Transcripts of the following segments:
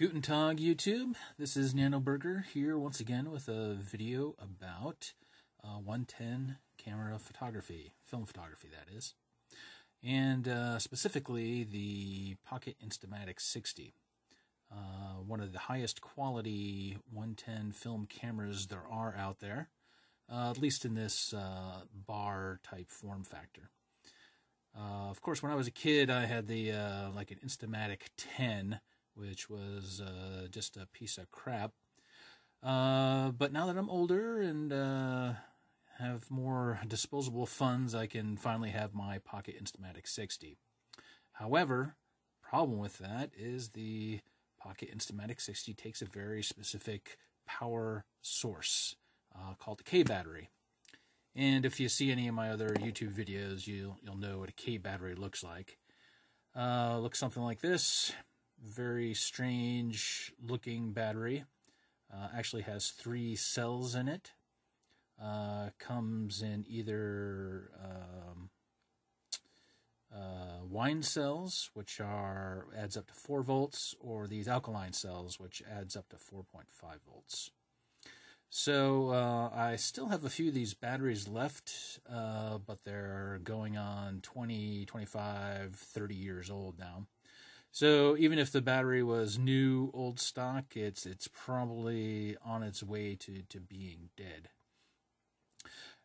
Guten Tag, YouTube. This is NanoBurger here once again with a video about uh, 110 camera photography, film photography, that is. And uh, specifically the Pocket Instamatic 60. Uh, one of the highest quality 110 film cameras there are out there, uh, at least in this uh, bar type form factor. Uh, of course, when I was a kid, I had the like an Instamatic 10 which was uh, just a piece of crap. Uh, but now that I'm older and uh, have more disposable funds, I can finally have my Pocket Instamatic 60. However, problem with that is the Pocket Instamatic 60 takes a very specific power source uh, called the K battery. And if you see any of my other YouTube videos, you'll, you'll know what a K battery looks like. Uh, looks something like this very strange looking battery. Uh, actually has three cells in it. Uh, comes in either um, uh, wine cells, which are adds up to 4 volts, or these alkaline cells, which adds up to 4.5 volts. So uh, I still have a few of these batteries left, uh, but they're going on 20, 25, 30 years old now. So even if the battery was new, old stock, it's it's probably on its way to, to being dead.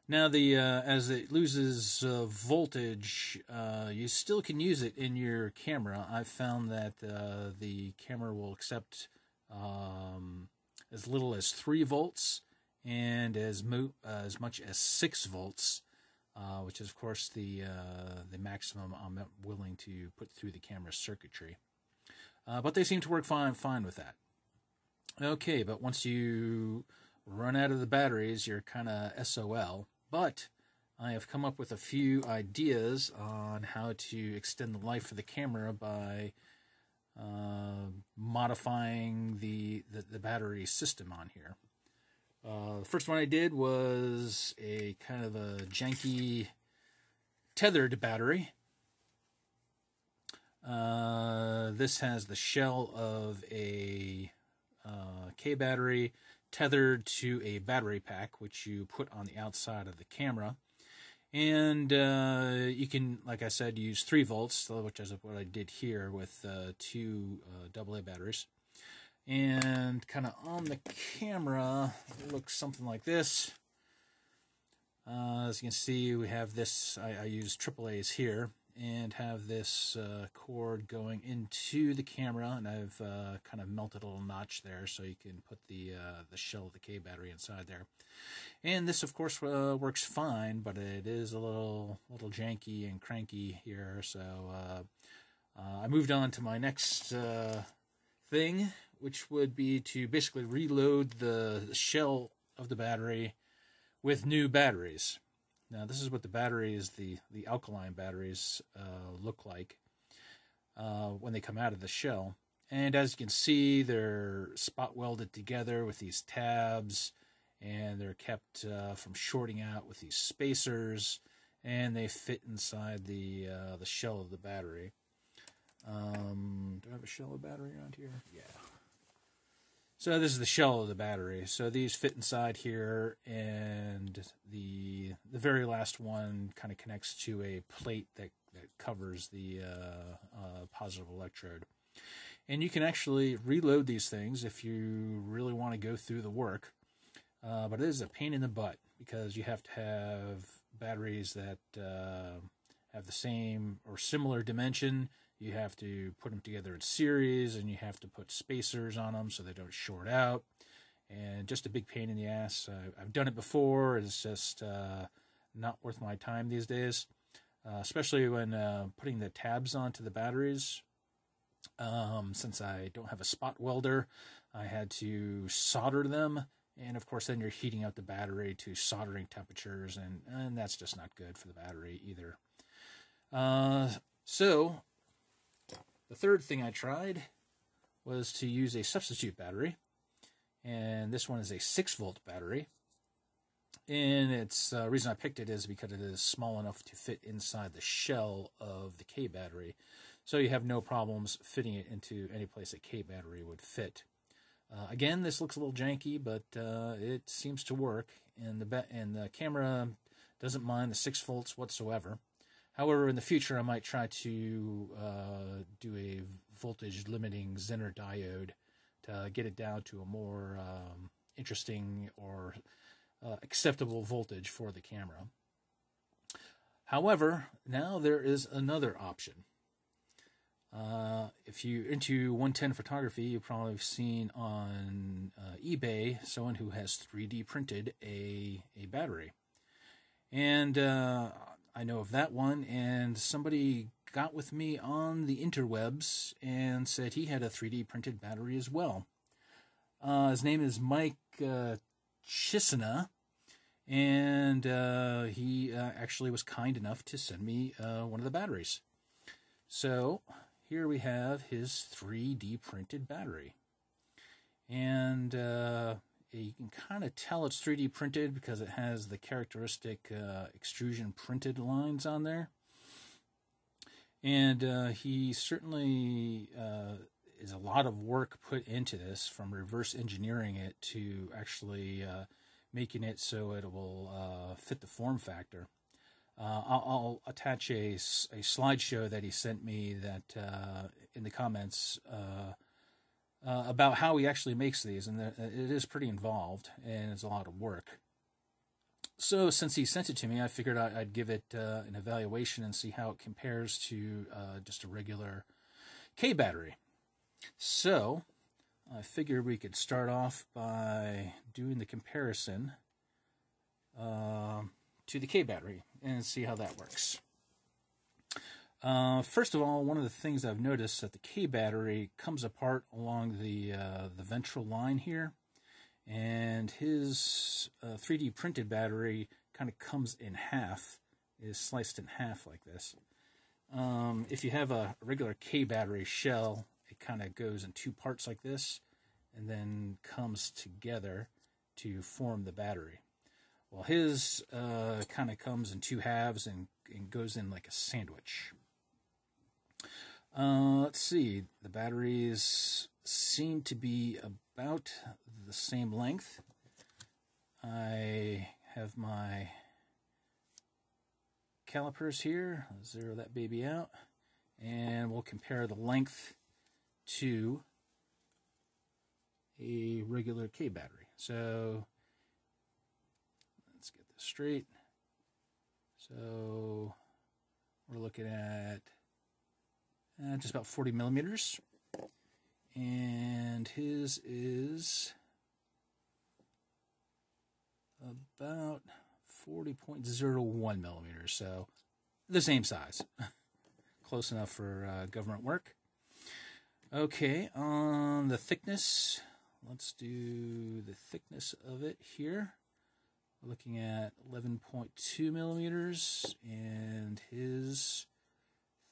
Now, the uh, as it loses uh, voltage, uh, you still can use it in your camera. I've found that uh, the camera will accept um, as little as three volts and as mo- as much as six volts uh, which is of course the uh, the maximum I'm willing to put through the camera circuitry. Uh, but they seem to work fine fine with that. Okay, but once you run out of the batteries, you're kind of SOL. But I have come up with a few ideas on how to extend the life of the camera by uh, modifying the, the, the battery system on here. Uh, the first one I did was a kind of a janky tethered battery. Uh, this has the shell of a uh, K battery tethered to a battery pack, which you put on the outside of the camera. And uh, you can, like I said, use 3 volts, which is what I did here with uh, two AA batteries and kind of on the camera looks something like this. Uh, as you can see we have this I, I use AAA's here and have this uh, cord going into the camera and I've uh, kind of melted a little notch there so you can put the uh, the shell of the K battery inside there. And this of course uh, works fine but it is a little little janky and cranky here so uh, I moved on to my next thing which would be to basically reload the shell of the battery with new batteries. Now, this is what the batteries, the, the alkaline batteries, uh, look like uh, when they come out of the shell. And as you can see, they're spot welded together with these tabs, and they're kept uh, from shorting out with these spacers, and they fit inside the uh, the shell of the battery. Um, do I have a shell of battery around here? Yeah. So this is the shell of the battery. So these fit inside here, and the the very last one kind of connects to a plate that, that covers the uh, uh, positive electrode. And you can actually reload these things if you really want to go through the work. Uh, but it is a pain in the butt because you have to have batteries that uh, have the same or similar dimension you have to put them together in series and you have to put spacers on them so they don't short out. And just a big pain in the ass. Uh, i've done it before. It's just uh, not worth my time these days. Uh, especially when uh, putting the tabs onto the batteries. Um, since i don't have a spot welder i had to solder them. And of course then you're heating up the battery to soldering temperatures and, and that's just not good for the battery either. Uh, so the third thing I tried was to use a substitute battery, and this one is a 6 volt battery. And it's uh, reason I picked it is because it is small enough to fit inside the shell of the K battery. so you have no problems fitting it into any place a K battery would fit. Uh, again, this looks a little janky, but uh, it seems to work, and the and the camera doesn't mind the six volts whatsoever. However, in the future, I might try to uh, do a voltage limiting Zener diode to get it down to a more um, interesting or uh, acceptable voltage for the camera. However, now there is another option. Uh, if you're into 110 photography, you've probably seen on uh, eBay someone who has 3D printed a, a battery. And uh, I know of that one, and somebody got with me on the interwebs and said he had a 3D printed battery as well. Uh, his name is Mike uh, Chisena, and uh, he uh, actually was kind enough to send me uh, one of the batteries. So here we have his 3D printed battery. And uh, you can kind of tell it's 3D printed because it has the characteristic uh, extrusion printed lines on there. And uh, he certainly uh, is a lot of work put into this from reverse engineering it to actually uh, making it so it will uh, fit the form factor. Uh, I'll, I'll, attach a, a slideshow that he sent me that in the comments uh, uh about how he actually makes these, and the, it is pretty involved and it's a lot of work. So since he sent it to me, I figured I'd give it uh, an evaluation and see how it compares to uh, just a regular K battery. So I figured we could start off by doing the comparison to the K battery and see how that works. Uh, first of all, one of the things I've noticed that the K battery comes apart along the uh, the ventral line here, and his uh, 3D printed battery kind of comes in half, is sliced in half like this. Um, if you have a regular K battery shell, it kind of goes in two parts like this, and then comes together to form the battery. Well, his uh, kind of comes in two halves and, and goes in like a sandwich. Uh, let's see. The batteries seem to be about the same length. I have my calipers here. I'll zero that baby out. And we'll compare the length to a regular K battery. So let's get this straight. So we're looking at uh, just about 40 millimeters. And his is about 40.01 millimeters. So the same size. Close enough for uh, government work. Okay, on the thickness, let's do the thickness of it here looking at 11.2 millimeters, and his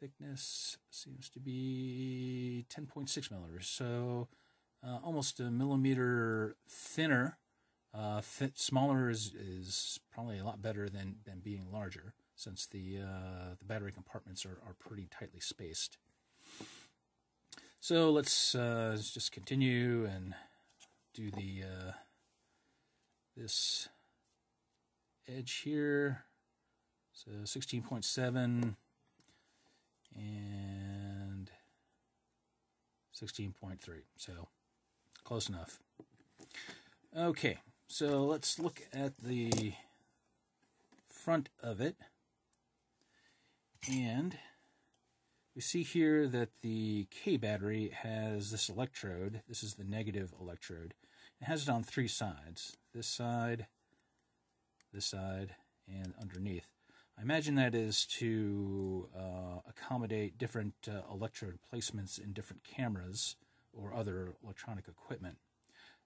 thickness seems to be 10.6 millimeters. So uh, almost a millimeter thinner. Uh, smaller is, is probably a lot better than, than being larger, since the uh, the battery compartments are, are pretty tightly spaced. So let's, uh, let's just continue and do the uh, this edge here. So 16.7 and 16.3. So close enough. Okay, so let's look at the front of it. And we see here that the K battery has this electrode. This is the negative electrode. It has it on three sides. This side, this side, and underneath. I imagine that is to uh, accommodate different uh, electrode placements in different cameras or other electronic equipment.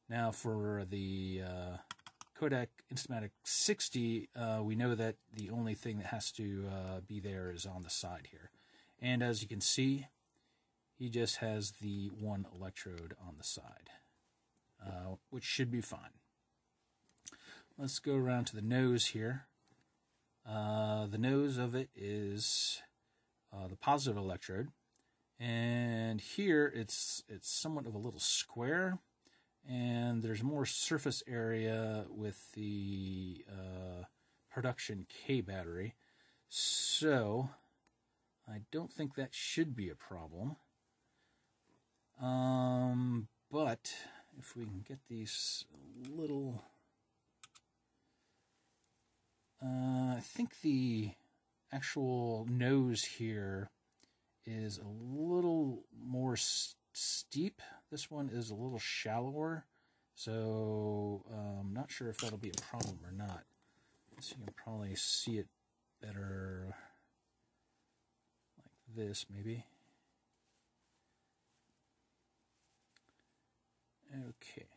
Now, for the uh, Kodak Instamatic 60, uh, we know that the only thing that has to uh, be there is on the side here. And as you can see, he just has the one electrode on the side, uh, which should be fine. Let's go around to the nose here. Uh, the nose of it is uh, the positive electrode, And here it's it's somewhat of a little square, and there's more surface area with the uh, production K battery. So I don't think that should be a problem. Um, but if we can get these little, uh, I think the actual nose here is a little more steep. This one is a little shallower, so I'm um, not sure if that'll be a problem or not. So you can probably see it better like this, maybe. Okay.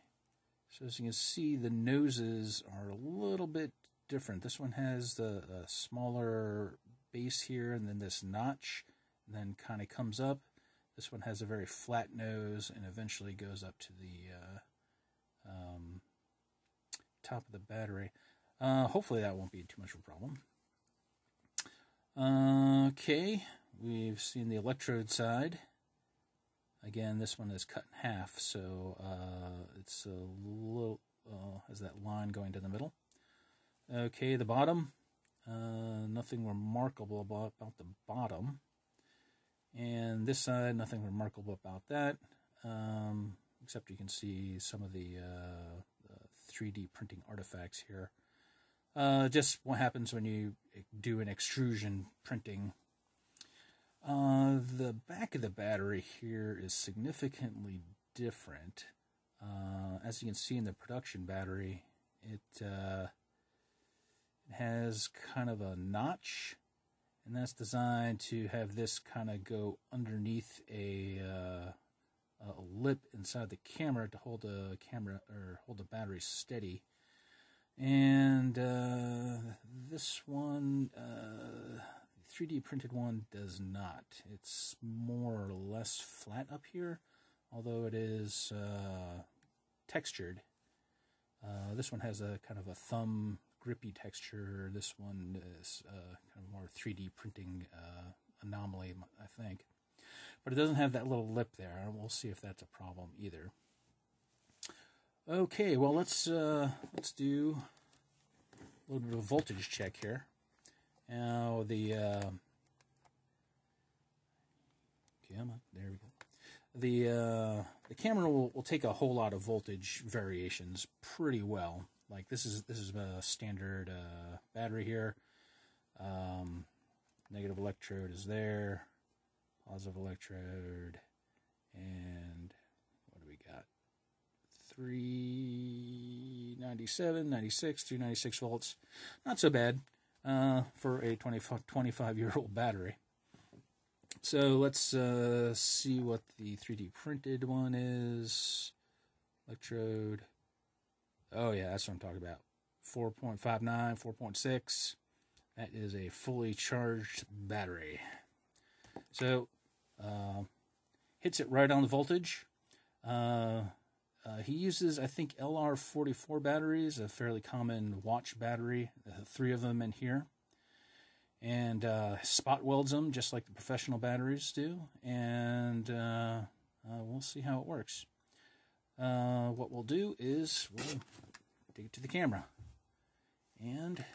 So as you can see, the noses are a little bit different. This one has the smaller base here and then this notch and then kind of comes up. This one has a very flat nose and eventually goes up to the uh, um, top of the battery. Uh, hopefully that won't be too much of a problem. Okay, we've seen the electrode side. Again, this one is cut in half, so uh, it's a little uh, has that line going to the middle. Okay, the bottom, uh, nothing remarkable about, about the bottom. And this side, nothing remarkable about that, um, except you can see some of the, uh, the 3D printing artifacts here. Uh, just what happens when you do an extrusion printing uh, the back of the battery here is significantly different. Uh, as you can see in the production battery, it, uh, it has kind of a notch, and that's designed to have this kind of go underneath a, uh, a lip inside the camera to hold the camera or hold the battery steady. And uh, this one uh, 3D printed one does not. It's more or less flat up here, although it is uh, textured. Uh, this one has a kind of a thumb grippy texture. This one is uh, kind of more 3D printing uh, anomaly, I think. But it doesn't have that little lip there. We'll see if that's a problem either. Okay, well let's uh, let's do a little bit of voltage check here. Now the uh, camera, there we go. The uh, the camera will, will take a whole lot of voltage variations pretty well. Like this is this is a standard uh, battery here. Um, negative electrode is there, positive electrode, and what do we got? 397, 96, 396 volts. Not so bad uh, for a 20, 25 year old battery. So let's uh, see what the 3D printed one is. Electrode. Oh, yeah, that's what I'm talking about. 4.59, 4.6. That is a fully charged battery. So, uh, hits it right on the voltage. Uh, uh, he uses, I think, LR44 batteries, a fairly common watch battery, uh, three of them in here. And uh, spot welds them just like the professional batteries do. And uh, we'll see how it works. Uh, what we'll do is we'll take it to the camera. And,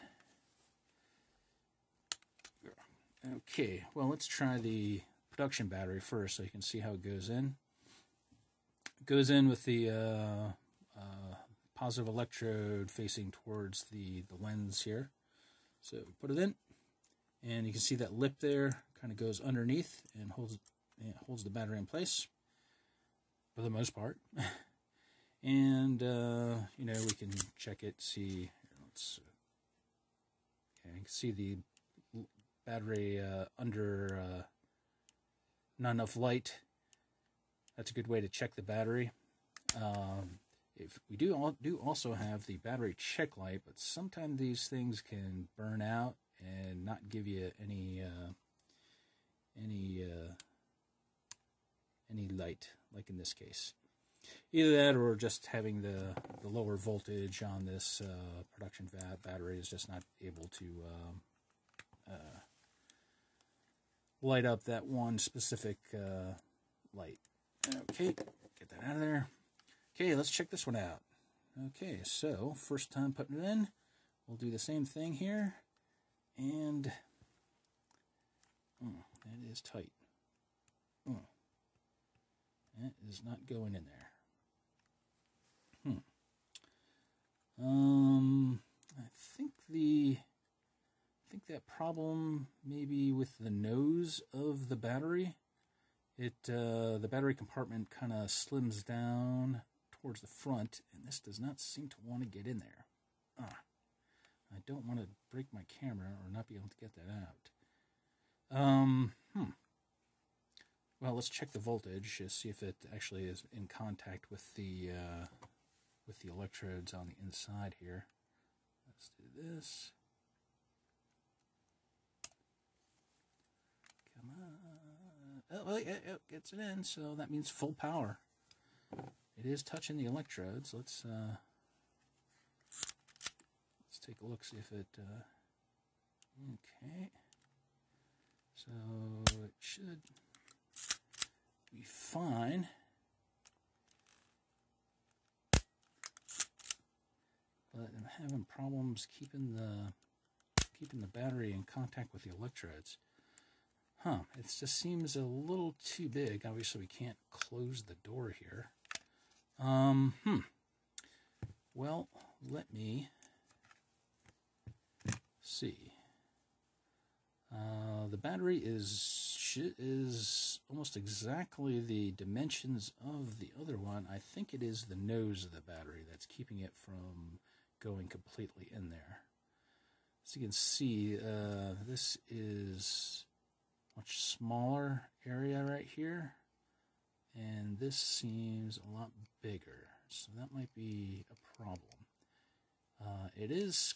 okay, well, let's try the production battery first so you can see how it goes in goes in with the uh, uh, positive electrode facing towards the, the lens here. So put it in, and you can see that lip there kind of goes underneath and holds and holds the battery in place for the most part. and uh, you know we can check it, see. Let's. Okay, you can see the battery uh, under uh, not enough light that's a good way to check the battery. Um, if we do all, do also have the battery check light, but sometimes these things can burn out and not give you any uh, any uh, any light, like in this case. Either that, or just having the the lower voltage on this uh, production battery is just not able to um, uh, light up that one specific uh, light. Okay, get that out of there. Okay, let's check this one out. Okay, so first time putting it in, we'll do the same thing here. And oh, that is tight. Oh, that is not going in there. Hmm. Um, I think the I think that problem maybe with the nose of the battery. It uh, the battery compartment kind of slims down towards the front, and this does not seem to want to get in there. Ah, I don't want to break my camera or not be able to get that out. Um, hmm. Well, let's check the voltage to see if it actually is in contact with the uh, with the electrodes on the inside here. Let's do this. Come on. Oh, it, it gets it in, so that means full power. It is touching the electrodes. Let's uh, let's take a look, see if it. Uh, okay. So it should be fine. But Having problems keeping the keeping the battery in contact with the electrodes. Huh, it just seems a little too big. Obviously, we can't close the door here. Um, hmm. Well, let me see. Uh, the battery is is almost exactly the dimensions of the other one. I think it is the nose of the battery that's keeping it from going completely in there. As you can see, uh, this is much smaller area right here and this seems a lot bigger so that might be a problem uh, it is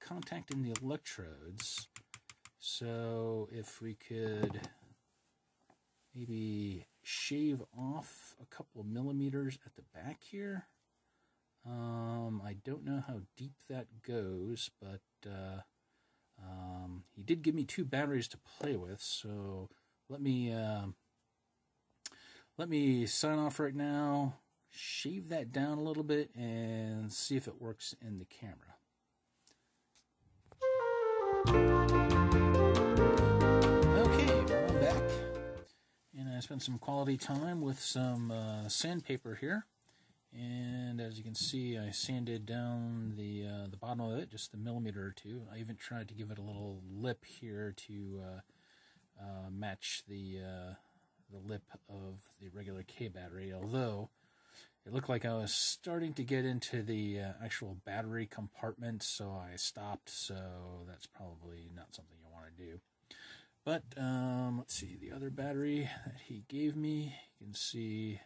contacting the electrodes so if we could maybe shave off a couple of millimeters at the back here um, I don't know how deep that goes but uh, um, he did give me two batteries to play with, so let me uh, let me sign off right now, shave that down a little bit, and see if it works in the camera. Okay, I'm back, and I spent some quality time with some uh, sandpaper here. And as you can see, I sanded down the uh, the bottom of it just a millimeter or two. I even tried to give it a little lip here to uh, uh, match the uh, the lip of the regular K battery. Although it looked like I was starting to get into the uh, actual battery compartment, so I stopped. So that's probably not something you want to do. But um, let's see the other battery that he gave me. You can see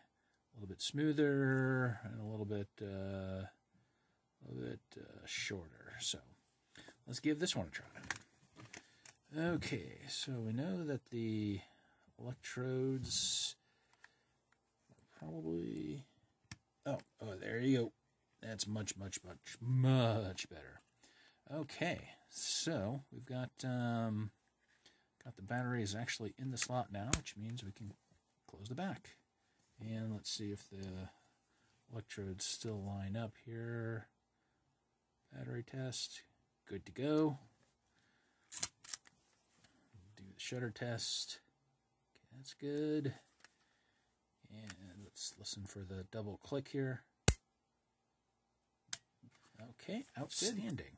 a little bit smoother and a little bit uh, a little bit uh, shorter. So let's give this one a try. Okay, so we know that the electrodes probably oh oh there you go. That's much much much much better. Okay, so we've got um, got the batteries actually in the slot now, which means we can close the back. And let's see if the electrodes still line up here. Battery test, good to go. Do the shutter test. Okay, that's good. And let's listen for the double click here. Okay, outstanding.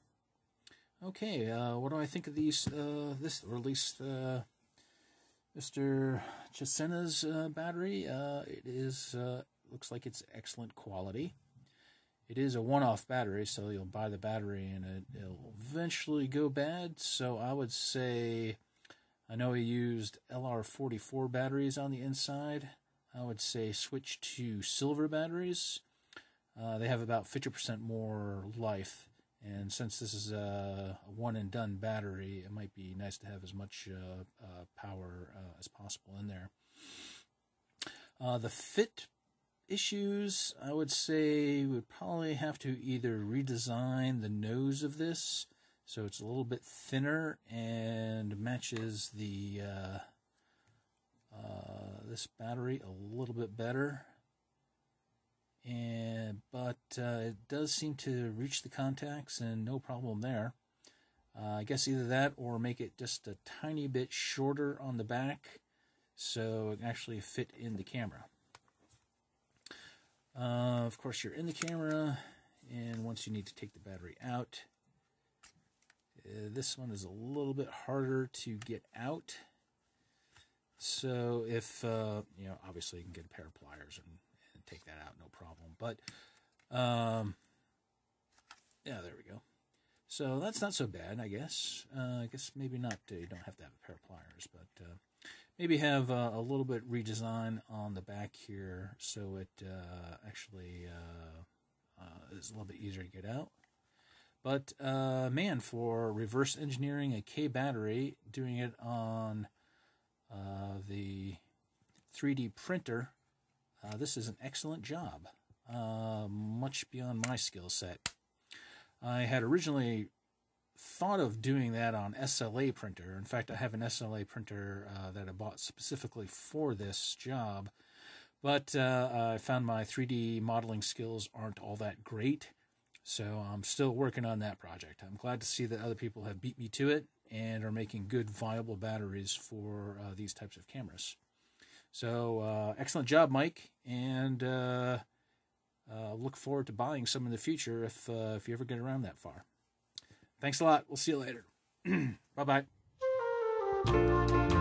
Okay, uh, what do I think of these? Uh, this, or least uh, Mr. Chisena's uh, battery. Uh, it is uh, looks like it's excellent quality. It is a one-off battery, so you'll buy the battery and it, will eventually go bad. So I would say, I know he used LR44 batteries on the inside. I would say switch to silver batteries. Uh, they have about 50% more life and since this is a, one and done battery, it might be nice to have as much uh, uh, power uh, as possible in there. Uh, the fit issues, I would say, would probably have to either redesign the nose of this so it's a little bit thinner and matches the uh, this battery a little bit better. And but uh, it does seem to reach the contacts and no problem there. Uh, I guess either that or make it just a tiny bit shorter on the back so it can actually fit in the camera. Uh, of course, you're in the camera, and once you need to take the battery out, uh, this one is a little bit harder to get out. So if, uh, you know, obviously you can get a pair of pliers and, and take that out, no problem. But, um, yeah, there we go. So that's not so bad, I guess. Uh, I guess maybe not, uh, you don't have to have a pair of pliers, but uh, maybe have uh, a little bit redesign on the back here so it uh, actually uh, is a little bit easier to get out. But man, for reverse engineering a K battery, doing it on the 3D printer, this is an excellent job. much beyond my skill set. I had originally thought of doing that on SLA printer. In fact, I have an SLA printer uh, that I bought specifically for this job, but uh, I found my 3D modeling skills aren't all that great, so I'm still working on that project. I'm glad to see that other people have beat me to it and are making good, viable batteries for uh, these types of cameras. So, uh, excellent job, Mike, and uh, uh, look forward to buying some in the future if uh, if you ever get around that far. Thanks a lot. We'll see you later. bye bye.